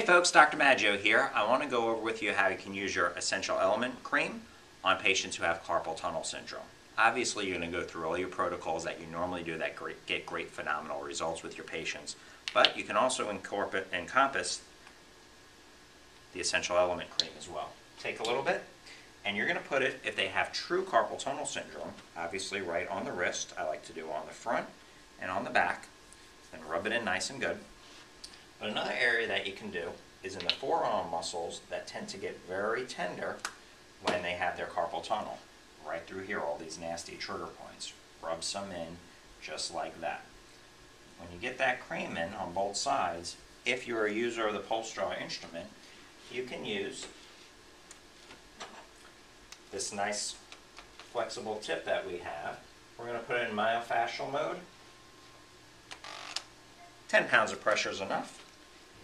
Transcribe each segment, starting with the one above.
Hey folks, Dr. Maggio here. I want to go over with you how you can use your essential element cream on patients who have carpal tunnel syndrome. Obviously, you're going to go through all your protocols that you normally do that great, get great phenomenal results with your patients, but you can also incorporate, encompass the essential element cream as well. Take a little bit, and you're going to put it, if they have true carpal tunnel syndrome, obviously right on the wrist. I like to do on the front and on the back, and rub it in nice and good. But another area that you can do is in the forearm muscles that tend to get very tender when they have their carpal tunnel. Right through here, all these nasty trigger points. Rub some in just like that. When you get that cream in on both sides, if you're a user of the PulStar instrument, you can use this nice flexible tip that we have. We're going to put it in myofascial mode. 10 pounds of pressure is enough.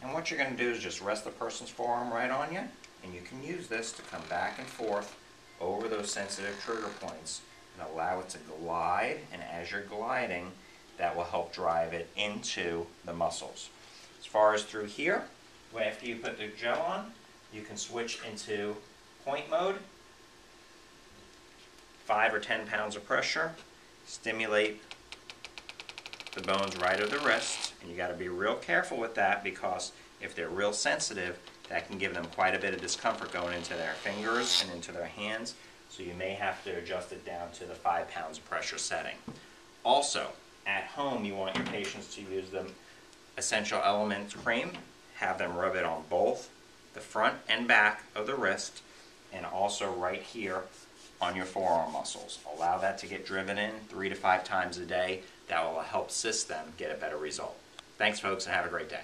And what you're going to do is just rest the person's forearm right on you, and you can use this to come back and forth over those sensitive trigger points and allow it to glide, and as you're gliding, that will help drive it into the muscles. As far as through here, after you put the gel on, you can switch into point mode, 5 or 10 pounds of pressure, stimulate the bones right of the wrist, and you got to be real careful with that because if they're real sensitive, that can give them quite a bit of discomfort going into their fingers and into their hands, so you may have to adjust it down to the five pounds pressure setting. Also, at home, you want your patients to use the essential elements cream, have them rub it on both the front and back of the wrist, and also right here on your forearm muscles. Allow that to get driven in three to five times a day. That will help assist them get a better result. Thanks folks and have a great day.